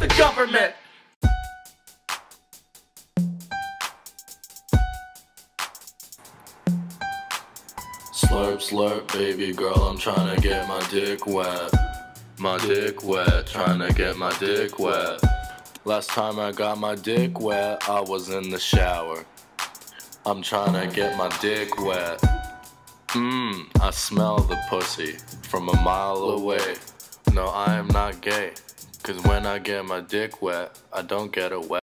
the government. Slurp, slurp, baby girl, I'm trying to get my dick wet. My dick wet, trying to get my dick wet. Last time I got my dick wet, I was in the shower. I'm trying to get my dick wet. Mmm, I smell the pussy from a mile away. No, I am not gay. Cause when I get my dick wet, I don't get it wet.